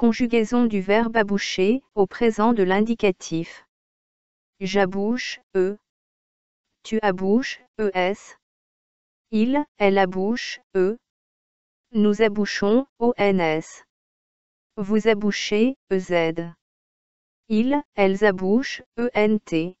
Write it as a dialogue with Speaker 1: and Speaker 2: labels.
Speaker 1: Conjugaison du verbe aboucher au présent de l'indicatif. J'abouche, e. Tu abouches, es. Il, elle abouche, e. Nous abouchons, ons. Vous abouchez, ez. Ils, elles abouchent, ent.